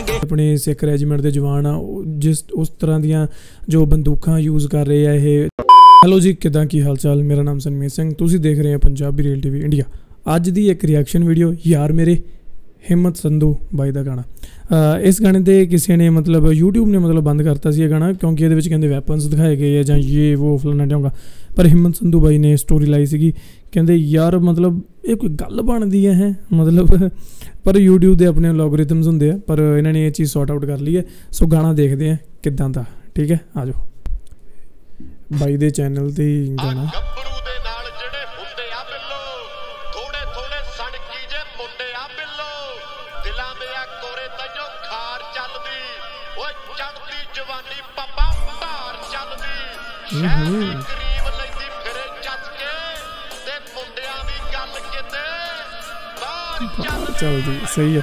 ਹੋਣਗੇ ਆਪਣੇ ਸਿੱਖ ਰੈਜੀਮੈਂਟ ਦੇ ਜਵਾਨ ਆ, ਉਹ ਜਿਸ, ਉਸ ਤਰ੍ਹਾਂ ਦੀਆਂ ਜੋ ਬੰਦੂਕਾਂ ਯੂਜ਼ ਕਰ ਰਹੇ ਆ ਇਹ। ਹੈਲੋ ਜੀ, ਕਿਦਾਂ, ਕੀ ਹਾਲ ਚਾਲ ਮੇਰਾ ਨਾਮ ਸੰਮੀਤ ਸਿੰਘ। ਤੁਸੀਂ ਦੇਖ ਰਹੇ ਹੋ ਪੰਜਾਬੀ ਰੀਅਲ ਟੀਵੀ ਇੰਡੀਆ। ਅੱਜ ਦੀ ਇੱਕ ਰਿਐਕਸ਼ਨ ਵੀਡੀਓ ਯਾਰ ਮੇਰੇ। ਹਿੰਮਤ ਸੰਧੂ ਬਾਈ ਦਾ ਗਾਣਾ। ਇਸ ਗਾਣੇ ਤੇ ਕਿਸੇ ਨੇ ਮਤਲਬ YouTube ਨੇ ਮਤਲਬ ਬੰਦ ਕਰਤਾ ਸੀ ਇਹ ਗਾਣਾ, ਕਿਉਂਕਿ ਇਹਦੇ ਵਿੱਚ ਕਹਿੰਦੇ ਵੈਪਨਸ ਦਿਖਾਏ ਗਏ ਆ ਜਾਂ ਇਹ ਉਹ ਫਲਾਣਾ ਢਿਉਂਗਾ ਪਰ ਹਿੰਮਤ ਸੰਧੂ ਬਾਈ ਨੇ ਸਟੋਰੀ ਲਾਈ ਸੀਗੀ, ਕਹਿੰਦੇ ਯਾਰ ਮਤਲਬ ਇਹ ਕੋਈ ਗੱਲ ਬਣਦੀ ਹੈ ਹੈ? ਮਤਲਬ ਪਰ YouTube ਦੇ ਆਪਣੇ ਅਲਗੋਰਿਥਮਸ ਹੁੰਦੇ ਆ, ਪਰ ਇਹਨਾਂ ਨੇ ਇਹ ਚੀਜ਼ ਸੌਰਟ ਆਊਟ ਕਰ ਲਈ ਹੈ ਸੋ ਗਾਣਾ ਦੇਖਦੇ ਆ ਕਿਦਾਂ ਦਾ, ਠੀਕ ਹੈ? ਆਜੋ ਬਾਈ ਦੇ ਚੈਨਲ ਤੇ ਹੀ ਗਾਣਾ। ਚੱਲਦੀ ਚੱਲਦੀ ਸਹੀ ਹੈ।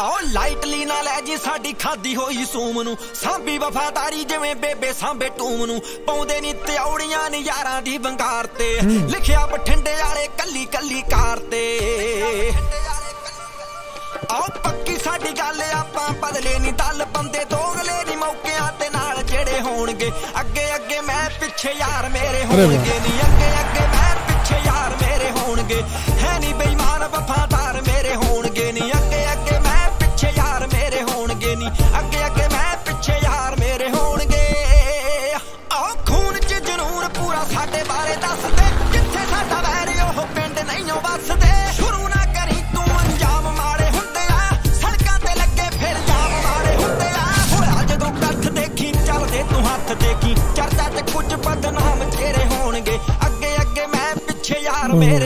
ਆਓ ਲਾਈਟਲੀ ਨਾ ਲੈ ਜੀ ਸਾਡੀ ਖਾਦੀ ਹੋਈ ਸੂਮ ਨੂੰ। ਸਾਂਭੀ ਵਫਾਦਾਰੀ ਜਿਵੇਂ ਬੇਬੇ ਸਾਂਭੇ ਟੂਮ ਨੂੰ। ਪਾਉਂਦੇ ਨਹੀਂ ਤਿਉੜੀਆਂ ਨੀ ਯਾਰਾਂ ਦੀ ਵੰਗਾਰ ਤੇ। ਲਿਖਿਆ ਬਠਿੰਡੇ ਵਾਲੇ ਕੱਲੀ ਕੱਲੀ ਕਾਰ ਤੇ। ਆਓ ਪੱਕੀ ਸਾਡੀ ਗੱਲ ਆਪਾਂ ਬਦਲੇ ਨਹੀਂ ਦਲ ਬੰਦੇ ਦੋਗਲੇ ਨਹੀਂ ਮੌਕਿਆਂ ਜਿਹੜੇ ਹੋਣਗੇ ਅੱਗੇ ਅੱਗੇ ਮੈਂ ਪਿੱਛੇ ਯਾਰ ਮੇਰੇ। ਹੋਣਗੇ ਨਹੀਂ ਅੱਗੇ ਅੱਗੇ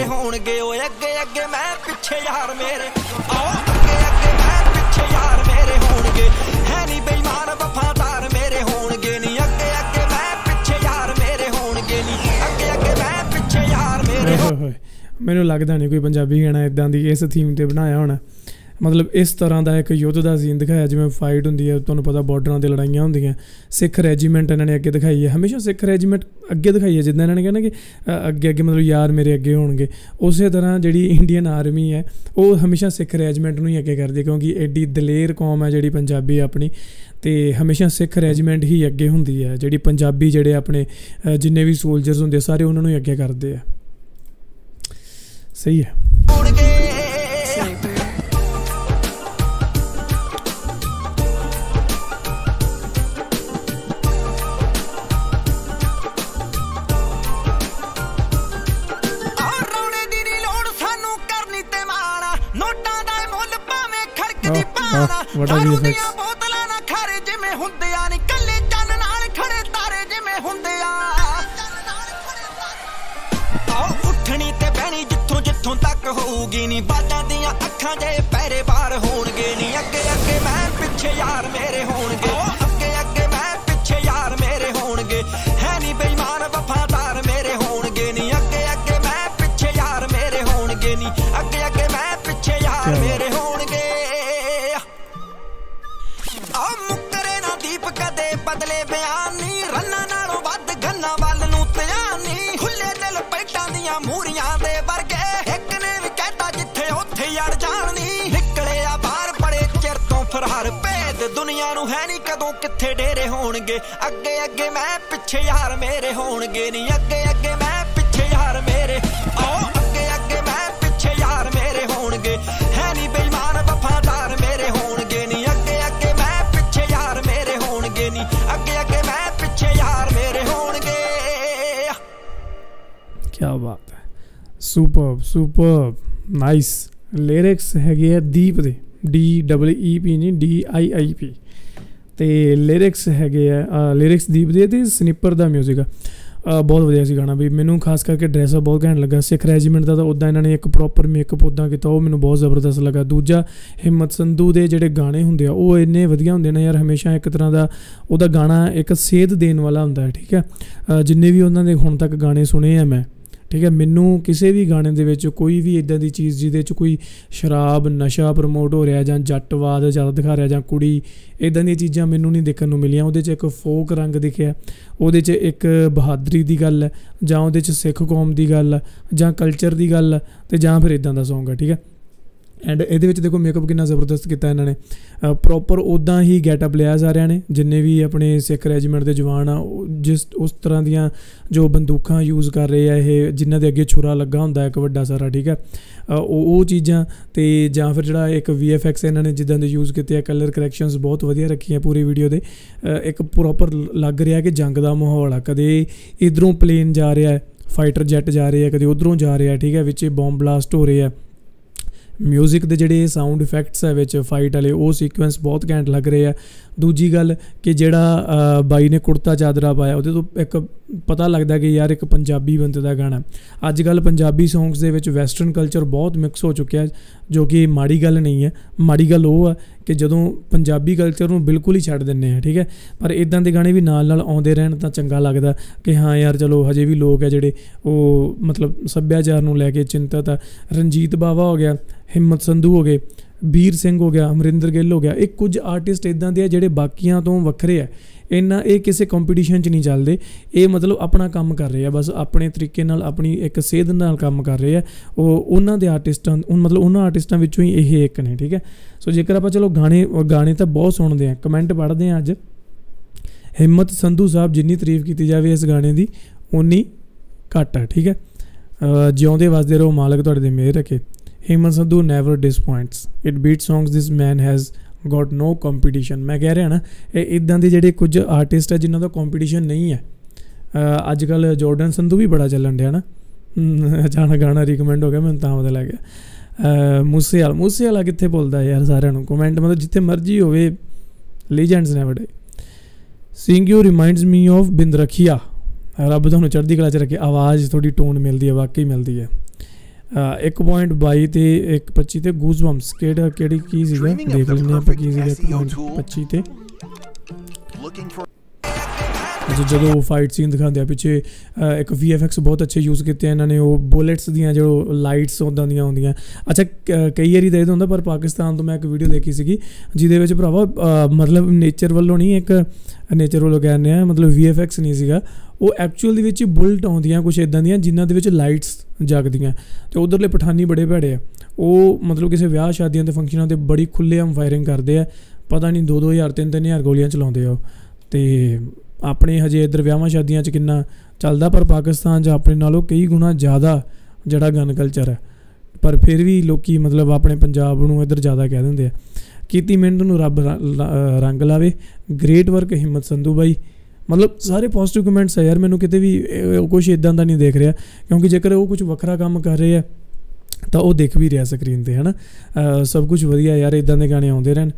ਹੋਣਗੇ ਓਏ ਅੱਗੇ ਅੱਗੇ ਮੈਂ ਪਿੱਛੇ ਯਾਰ ਮੇਰੇ। ਆਓ ਅੱਗੇ ਅੱਗੇ ਮੈਂ ਪਿੱਛੇ ਯਾਰ ਮੇਰੇ ਹੋਣਗੇ। ਹੈ ਨਹੀਂ ਬੇਈਮਾਨ ਵਫਾਦਾਰ ਮੇਰੇ ਹੋਣਗੇ ਨਹੀਂ ਅੱਗੇ ਅੱਗੇ ਮੈਂ ਪਿੱਛੇ ਯਾਰ ਮੇਰੇ ਹੋਣਗੇ ਨਹੀਂ ਅੱਗੇ ਅੱਗੇ ਮੈਂ ਪਿੱਛੇ ਯਾਰ ਮੇਰੇ ਮੈਨੂੰ ਲੱਗਦਾ ਨਹੀਂ ਕੋਈ ਪੰਜਾਬੀ ਗਾਣਾ ਇਦਾਂ ਦੀ ਇਸ ਥੀਮ ਤੇ ਬਣਾਇਆ ਹੋਣਾ। ਮਤਲਬ ਇਸ ਤਰ੍ਹਾਂ ਦਾ ਇੱਕ ਯੁੱਧ ਦਾ ਸੀਨ ਦਿਖਾਇਆ, ਜਿਵੇਂ ਫਾਈਟ ਹੁੰਦੀ ਹੈ, ਤੁਹਾਨੂੰ ਪਤਾ ਬਾਰਡਰਾਂ ਤੇ ਲੜਾਈਆਂ ਹੁੰਦੀਆਂ। ਸਿੱਖ ਰੈਜੀਮੈਂਟ ਇਹਨਾਂ ਨੇ ਅੱਗੇ ਦਿਖਾਈ ਹੈ। ਹਮੇਸ਼ਾ ਸਿੱਖ ਰੈਜੀਮੈਂਟ ਅੱਗੇ ਦਿਖਾਈ ਹੈ, ਜਿੱਦਾਂ ਇਹਨਾਂ ਨੇ ਕਹਿੰਦਾ ਕਿ ਅੱਗੇ ਅੱਗੇ ਮਤਲਬ ਯਾਰ ਮੇਰੇ ਅੱਗੇ ਹੋਣਗੇ। ਉਸੇ ਤਰ੍ਹਾਂ ਜਿਹੜੀ ਇੰਡੀਅਨ ਆਰਮੀ ਹੈ, ਉਹ ਹਮੇਸ਼ਾ ਸਿੱਖ ਰੈਜੀਮੈਂਟ ਨੂੰ ਹੀ ਅੱਗੇ ਕਰਦੀ ਕਿਉਂਕਿ ਐਡੀ ਦਲੇਰ ਕੌਮ ਹੈ ਜਿਹੜੀ ਪੰਜਾਬੀ ਆਪਣੀ। ਤੇ ਹਮੇਸ਼ਾ ਸਿੱਖ ਰੈਜੀਮੈਂਟ ਹੀ ਅੱਗੇ ਹੁੰਦੀ ਹੈ, ਜਿਹੜੀ ਪੰਜਾਬੀ ਜਿਹੜੇ ਆਪਣੇ ਜਿੰਨੇ ਵੀ ਸੋਲਜਰਸ ਹੁੰਦੇ, ਸਾਰੇ ਉਹਨਾਂ ਨੂੰ ਹੀ ਅੱਗੇ ਕਰਦੇ ਆ। ਸਹੀ ਹੈ। ਦੀਆਂ effects? ਬੋਤਲਾਂ ਨਾ ਖਾਰੇ ਜਿਵੇਂ ਹੁੰਦੇ ਆ ਨੀ। ਕੱਲੇ ਚੰਨ ਨਾਲ ਖੜੇ ਤਾਰੇ ਜਿਵੇਂ ਹੁੰਦੇ ਆ ਉੱਠਣੀ ਤੇ ਬਹਿਣੀ ਜਿੱਥੋਂ ਜਿੱਥੋਂ ਤੱਕ ਹੋਊਗੀ ਨੀ। ਬਾਜਾਂ ਦੀਆਂ ਅੱਖਾਂ ਜੇ ਪੈਰੇ ਬਾਹਰ ਹੋਣਗੇ ਕਦੇ ਬਦਲੇ ਰੰਨਾ ਨਾਲੋਂ ਵੱਧ ਗੰਨਾ ਵੱਲ ਨੂੰ ਧਿਆਨ। ਖੁੱਲੇ ਦਿਲ ਪੈਟਾਂ ਦੀਆਂ ਮੂਰੀਆਂ ਦੇ ਵਰਗੇ ਇੱਕ ਨੇ ਵੀ ਕਹਿਤਾ ਜਿੱਥੇ ਉੱਥੇ ਅੜ ਜਾਣ। ਨੀ ਨਿਕਲੇ ਆ ਬਾਹਰ ਬੜੇ ਚਿਰ ਤੋਂ ਫਰਾਰ ਭੇਦ। ਦੁਨੀਆ ਨੂੰ ਹੈ ਨਹੀਂ ਕਦੋਂ ਕਿੱਥੇ ਡੇਰੇ ਹੋਣਗੇ। ਅੱਗੇ ਅੱਗੇ ਮੈਂ ਪਿੱਛੇ ਯਾਰ ਮੇਰੇ ਹੋਣਗੇ ਨੀ। ਅੱਗੇ ਅੱਗੇ ਮੈਂ ਪਿੱਛੇ ਯਾਰ ਮੇਰੇ। ਆਓ ਸੁਪਰਬ ਸੁਪਰਬ ਨਾਈਸ ਲਿਰਿਕਸ ਹੈਗੇ ਆ ਦੀਪ ਦੇ ਡੀ ਡਬਲ ਈ ਪੀ ਨਹੀਂ ਡੀ ਆਈ ਆਈ ਪੀ ਤੇ ਲਿਰਿਕਸ ਹੈਗੇ ਆ ਲਿਰਿਕਸ ਦੀਪ ਦੇ ਤੇ ਸਨੀਪਰ ਦਾ 뮤직 ਆ ਬਹੁਤ ਵਧੀਆ ਸੀ ਗਾਣਾ ਵੀ। ਮੈਨੂੰ ਖਾਸ ਕਰਕੇ ਡਰੈਸਅਪ ਬਹੁਤ ਘੈਂਟ ਲੱਗਾ। ਸਿੱਖ ਰੈਜੀਮੈਂਟ ਦਾ ਤਾਂ ਉਦਾਂ ਇਹਨਾਂ ਨੇ ਇੱਕ ਪ੍ਰੋਪਰ ਮੇਕਅਪ ਉਦਾਂ ਕੀਤਾ, ਉਹ ਮੈਨੂੰ ਬਹੁਤ ਜ਼ਬਰਦਸਤ ਲੱਗਾ। ਦੂਜਾ, ਹਿੰਮਤ ਸੰਧੂ ਦੇ ਜਿਹੜੇ ਗਾਣੇ ਹੁੰਦੇ ਆ, ਉਹ ਇੰਨੇ ਵਧੀਆ ਹੁੰਦੇ ਨੇ ਯਾਰ। ਹਮੇਸ਼ਾ ਇੱਕ ਤਰ੍ਹਾਂ ਦਾ ਉਹਦਾ ਗਾਣਾ ਇੱਕ ਸੇਧ ਦੇਣ ਵਾਲਾ ਹੁੰਦਾ ਹੈ ਠੀਕ ਹੈ ਜਿੰਨੇ ਵੀ ਉਹਨਾਂ ਦੇ ਹੁਣ ਤੱਕ ਗਾਣੇ ਸੁਣੇ ਆ ਮੈਂ ਠੀਕ ਹੈ, ਮੈਨੂੰ ਕਿਸੇ ਵੀ ਗਾਣੇ ਦੇ ਵਿੱਚ ਕੋਈ ਵੀ ਇਦਾਂ ਦੀ ਚੀਜ਼ ਜਿਹਦੇ ਵਿੱਚ ਕੋਈ ਸ਼ਰਾਬ, ਨਸ਼ਾ ਪ੍ਰਮੋਟ ਹੋ ਰਿਹਾ ਜਾਂ ਜੱਟਵਾਦ ਜ਼ਿਆਦਾ ਦਿਖਾ ਰਿਹਾ ਜਾਂ ਕੁੜੀ ਇਦਾਂ ਦੀਆਂ ਚੀਜ਼ਾਂ ਮੈਨੂੰ ਨਹੀਂ ਦੇਖਣ ਨੂੰ ਮਿਲੀਆਂ। ਉਹਦੇ 'ਚ ਇੱਕ ਫੋਕ ਰੰਗ ਦਿਖਿਆ, ਉਹਦੇ 'ਚ ਇੱਕ ਬਹਾਦਰੀ ਦੀ ਗੱਲ ਹੈ ਜਾਂ ਉਹਦੇ 'ਚ ਸਿੱਖ ਕੌਮ ਦੀ ਗੱਲ ਹੈ ਜਾਂ ਕਲਚਰ ਦੀ ਗੱਲ ਹੈ ਤੇ ਜਾਂ ਫਿਰ ਇਦਾਂ ਦਾ Song ਹੈ ਠੀਕ ਹੈ। ਐਂਡ ਇਹਦੇ ਵਿੱਚ ਦੇਖੋ ਮੇਕਅਪ ਕਿੰਨਾ ਜ਼ਬਰਦਸਤ ਕੀਤਾ ਇਹਨਾਂ ਨੇ। ਪ੍ਰੋਪਰ ਉਦਾਂ ਹੀ ਗੈਟਅਪ ਲਿਆ ਸਾਰਿਆਂ ਨੇ, ਜਿੰਨੇ ਵੀ ਆਪਣੇ ਸਿੱਖ ਰੈਜੀਮੈਂਟ ਦੇ ਜਵਾਨ ਆ, ਉਹ ਜਿਸ, ਉਸ ਤਰ੍ਹਾਂ ਦੀਆਂ ਜੋ ਬੰਦੂਕਾਂ ਯੂਜ਼ ਕਰ ਰਹੇ ਆ ਇਹ, ਜਿਨ੍ਹਾਂ ਦੇ ਅੱਗੇ ਛੁਰਾ ਲੱਗਾ ਹੁੰਦਾ ਇੱਕ ਵੱਡਾ ਸਾਰਾ, ਠੀਕ ਹੈ ਉਹ ਉਹ ਚੀਜ਼ਾਂ ਤੇ ਜਾਂ ਫਿਰ ਜਿਹੜਾ ਇੱਕ VFX ਇਹਨਾਂ ਨੇ ਜਿੱਦਾਂ ਦੇ ਯੂਜ਼ ਕੀਤੇ ਆ ਕਲਰ ਕਰੈਕਸ਼ਨਸ ਬਹੁਤ ਵਧੀਆ ਰੱਖੀਆਂ ਪੂਰੀ ਵੀਡੀਓ ਦੇ। ਇੱਕ ਪ੍ਰੋਪਰ ਲੱਗ ਰਿਹਾ ਕਿ ਜੰਗ ਦਾ ਮਾਹੌਲ ਆ, ਕਦੇ ਇਧਰੋਂ ਪਲੇਨ ਜਾ ਰਿਹਾ ਹੈ ਫਾਈਟਰ ਜੈਟ ਜਾ ਰਹੇ ਆ, ਕਦੇ ਉਧਰੋਂ ਜਾ ਰਹੇ ਆ ਠੀਕ ਹੈ ਵਿੱਚ ਬੰਬ ਬਲਾਸਟ ਹੋ ਰਹੇ ਆ। ਮਿਊਜ਼ਿਕ ਦੇ ਜਿਹੜੇ ਸਾਊਂਡ ਇਫੈਕਟਸ ਹੈ ਵਿੱਚ ਫਾਈਟ ਵਾਲੇ, ਉਹ ਸੀਕੁਐਂਸ ਬਹੁਤ ਘੈਂਟ ਲੱਗ ਰਹੇ ਆ। ਦੂਜੀ ਗੱਲ ਕਿ ਜਿਹੜਾ ਬਾਈ ਨੇ ਕੁੜਤਾ ਚਾਦਰਾ ਪਾਇਆ, ਉਹਦੇ ਤੋਂ ਇੱਕ ਪਤਾ ਲੱਗਦਾ ਕਿ ਯਾਰ ਇੱਕ ਪੰਜਾਬੀ ਬੰਦੇ ਦਾ ਗਾਣਾ ਅੱਜ ਕੱਲ ਪੰਜਾਬੀ ਸੌਂਗਸ ਦੇ ਵਿੱਚ ਵੈਸਟਰਨ ਕਲਚਰ ਬਹੁਤ ਮਿਕਸ ਹੋ ਚੁੱਕਿਆ ਜੋ ਕਿ ਮਾੜੀ ਗੱਲ ਨਹੀਂ ਹੈ। ਮਾੜੀ ਗੱਲ ਉਹ ਆ ਕਿ ਜਦੋਂ ਪੰਜਾਬੀ ਕਲਚਰ ਨੂੰ ਬਿਲਕੁਲ ਹੀ ਛੱਡ ਦਿੰਨੇ ਆ ਠੀਕ ਹੈ? ਪਰ ਇਦਾਂ ਦੇ ਗਾਣੇ ਵੀ ਨਾਲ ਨਾਲ ਆਉਂਦੇ ਰਹਿਣ ਤਾਂ ਚੰਗਾ ਲੱਗਦਾ ਕਿ ਹਾਂ ਯਾਰ ਚਲੋ ਹਜੇ ਵੀ ਲੋਕ ਆ ਜਿਹੜੇ ਉਹ ਮਤਲਬ ਸੱਭਿਆਚਾਰ ਨੂੰ ਲੈ ਕੇ ਚਿੰਤਤ ਆ। ਰਣਜੀਤ ਬਾਵਾ ਹੋ ਗਿਆ, ਹਿੰਮਤ ਸੰਧੂ ਹੋ ਗਏ ਵੀਰ ਸਿੰਘ ਹੋ ਗਿਆ, ਅਮਰਿੰਦਰ ਗਿੱਲ ਹੋ ਗਿਆ, ਇਹ ਕੁਝ ਆਰਟਿਸਟ ਇਦਾਂ ਦੇ ਆ ਜਿਹੜੇ ਬਾਕੀਆਂ ਤੋਂ ਵੱਖਰੇ ਆ। ਇਹਨਾਂ ਇਹ ਕਿਸੇ ਕੰਪੀਟੀਸ਼ਨ 'ਚ ਨਹੀਂ ਚੱਲਦੇ। ਇਹ ਮਤਲਬ ਆਪਣਾ ਕੰਮ ਕਰ ਰਹੇ ਆ, ਬਸ ਆਪਣੇ ਤਰੀਕੇ ਨਾਲ, ਆਪਣੀ ਇੱਕ ਸੇਧ ਨਾਲ ਕੰਮ ਕਰ ਰਹੇ ਆ। ਉਹ ਉਹਨਾਂ ਦੇ ਆਰਟਿਸਟਾਂ ਉਹ ਮਤਲਬ ਉਹਨਾਂ ਆਰਟਿਸਟਾਂ ਵਿੱਚੋਂ ਹੀ ਇਹ ਇੱਕ ਨੇ, ਠੀਕ ਹੈ? ਸੋ ਜੇਕਰ ਆਪਾਂ ਚਲੋ ਗਾਣੇ ਗਾਣੇ ਤਾਂ ਬਹੁਤ ਸੁਣਦੇ ਆ ਕਮੈਂਟ ਪੜ੍ਹਦੇ ਆ ਅੱਜ। ਹਿੰਮਤ ਸੰਧੂ ਸਾਹਿਬ ਜਿੰਨੀ ਤਾਰੀਫ ਕੀਤੀ ਜਾਵੇ ਇਸ ਗਾਣੇ ਦੀ ਉਨੀ ਘੱਟ ਹੈ ਠੀਕ ਹੈ? ਜਿਉਂਦੇ ਵਸਦੇ ਰਹੋ ਮਾਲਕ ਤੁਹਾਡੇ ਦੇ ਮਿਹਰ ਰੱਖੇ। Himmat Sandhu never disappoints it beat songs this man has got no competition ਮੈਂ ਕਹਿ ਰਿਹਾ ਨਾ ਇਹ ਇਦਾਂ ਦੇ ਜਿਹੜੇ ਕੁਝ ਆਰਟਿਸਟ ਹੈ ਜਿਨ੍ਹਾਂ ਦਾ ਕੰਪੀਟੀਸ਼ਨ ਨਹੀਂ ਹੈ। ਅੱਜ ਕੱਲ ਜਾਰਡਨ ਸੰਧੂ ਵੀ ਬੜਾ ਚੱਲਣ ਡਿਆ ਨਾ। ਹਮ, ਅਚਾਨਕ ਗਾਣਾ ਰਿਕਮੈਂਡ ਹੋ ਗਿਆ ਮੈਨੂੰ ਤਾਂ ਪਤਾ ਲੱਗ ਗਿਆ। ਅ, ਮੂਸੇ ਵਾਲਾ ਮੂਸੇ ਵਾਲਾ ਕਿੱਥੇ ਬੋਲਦਾ ਯਾਰ ਸਾਰਿਆਂ ਨੂੰ? ਕਮੈਂਟ ਮਤਲਬ ਜਿੱਥੇ ਮਰਜ਼ੀ ਹੋਵੇ ਲੀਜੈਂਡਸ ਨੇ they sing you reminds me of Bindrakhia. ਰੱਬ ਤੁਹਾਨੂੰ ਚੜ੍ਹਦੀ ਕਲਾ ਚ ਰੱਖੇ ਆਵਾਜ਼ ਥੋੜੀ ਟੋਨ ਮਿਲਦੀ ਹੈ ਵਾਕਈ ਮਿਲਦੀ ਹੈ। 1.22 ਤੇ 1.25 ਤੇ ਗੂਜ਼ਬੰਪਸ ਕਿਹੜਾ ਕਿਹੜੀ ਕੀ ਸੀਗਾ ਦੇਖ ਲੈਂਦੇ ਆਪਾਂ ਕੀ ਸੀਗਾ SEO tool? 1.25 ਤੇ। Looking for ਜ- ਜਦੋਂ ਫਾਈਟ ਸੀਨ ਦਿਖਾਉਂਦੇ ਆ ਪਿੱਛੇ ਇੱਕ VFX ਬਹੁਤ ਅੱਛੇ ਯੂਜ਼ ਕੀਤੇ ਇਹਨਾਂ ਨੇ ਉਹ ਬੁਲੇਟਸ ਦੀਆਂ ਜੋ ਲਾਈਟਸ ਉਦਾਂ ਦੀਆਂ ਹੁੰਦੀਆਂ। ਅੱਛਾ ਕਈ ਵਾਰੀ ਤਾਂ ਇਹ ਹੁੰਦਾ ਪਰ ਪਾਕਿਸਤਾਨ ਤੋਂ ਮੈਂ ਇੱਕ ਵੀਡੀਓ ਦੇਖੀ ਸੀਗੀ ਜਿਹਦੇ ਵਿੱਚ ਭਰਾਵਾ ਮਤਲਬ ਨੇਚਰ ਵੱਲੋਂ ਨਹੀਂ ਇੱਕ ਨੇਚਰ ਵੱਲੋਂ ਕਹਿੰਦੇ ਆ ਮਤਲਬ VFX ਨਹੀਂ ਸੀਗਾ। ਉਹ ਐਕਚੁਅਲ ਦੇ ਵਿੱਚ ਬੁਲਟ ਆਉਂਦੀਆਂ ਕੁਝ ਇਦਾਂ ਦੀਆਂ, ਜਿਨ੍ਹਾਂ ਦੇ ਵਿੱਚ ਲਾਈਟਸ ਜਗਦੀਆਂ। ਤੇ ਉਧਰਲੇ ਪਠਾਨੀ ਬੜੇ ਭੈੜੇ ਆ। ਉਹ ਮਤਲਬ ਕਿਸੇ ਵਿਆਹ ਸ਼ਾਦੀਆਂ ਤੇ ਫੰਕਸ਼ਨਾਂ ਤੇ ਬੜੀ ਖੁੱਲ੍ਹੇਆਮ ਫਾਇਰਿੰਗ ਕਰਦੇ ਆ। ਪਤਾ ਨਹੀਂ 2-2000 3-3000 ਗੋਲੀਆਂ ਚਲਾਉਂਦੇ ਆ ਉਹ। ਤੇ ਆਪਣੇ ਹਜੇ ਇਧਰ ਵਿਆਹਾਂ ਸ਼ਾਦੀਆਂ 'ਚ ਕਿੰਨਾ ਚੱਲਦਾ, ਪਰ ਪਾਕਿਸਤਾਨ 'ਚ ਆਪਣੇ ਨਾਲੋਂ ਕਈ ਗੁਣਾ ਜ਼ਿਆਦਾ ਜਿਹੜਾ ਗਨ ਕਲਚਰ ਹੈ ਪਰ ਫਿਰ ਵੀ ਲੋਕੀ ਮਤਲਬ ਆਪਣੇ ਪੰਜਾਬ ਨੂੰ ਇਧਰ ਜ਼ਿਆਦਾ ਕਹਿ ਦਿੰਦੇ ਆ। ਕੀਤੀ ਮਿਹਨਤ ਨੂੰ ਰੱਬ ਰੰਗ ਲਾਵੇ। ਗ੍ਰੇਟ ਵਰਕ ਹਿੰਮਤ ਸੰਧੂ ਬਾਈ। ਮਤਲਬ ਸਾਰੇ ਪੋਜ਼ਿਟਿਵ ਕਮੈਂਟਸ ਆ ਯਾਰ, ਮੈਨੂੰ ਕਿਤੇ ਵੀ ਕੁਝ ਇਦਾਂ ਦਾ ਨਹੀਂ ਦੇਖ ਰਿਹਾ, ਕਿਉਂਕਿ ਜੇਕਰ ਉਹ ਕੁਝ ਵੱਖਰਾ ਕੰਮ ਕਰ ਰਹੇ ਆ, ਤਾਂ ਉਹ ਦੇਖ ਵੀ ਰਿਹਾ ਸਕਰੀਨ ਤੇ, ਹਨਾ? ਸਭ ਕੁਝ ਵਧੀਆ ਯਾਰ ਇਦਾਂ ਦੇ ਗਾਣੇ ਆਉਂਦੇ ਰਹਿਣ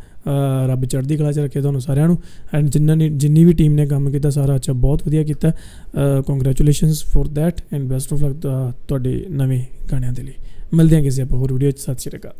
ਰੱਬ ਚੜ੍ਹਦੀ ਕਲਾ 'ਚ ਰੱਖੇ ਤੁਹਾਨੂੰ ਸਾਰਿਆਂ ਨੂੰ ਐਂਡ ਜਿੰਨਾਂ ਨੇ, ਜਿੰਨੀ ਵੀ ਟੀਮ ਨੇ ਕੰਮ ਕੀਤਾ, ਸਾਰਾ ਅੱਛਾ, ਬਹੁਤ ਵਧੀਆ ਕੀਤਾ congratulations for that and best of luck ਤੁਹਾਡੇ ਨਵੇਂ ਗਾਣਿਆਂ ਦੇ ਲਈ। ਮਿਲਦੇ ਹਾਂ ਕਿਸੇ ਆਪਾਂ ਹੋਰ ਵੀਡੀਓ 'ਚ, ਸਤਿ ਸ਼੍ਰੀ ਅਕਾਲ।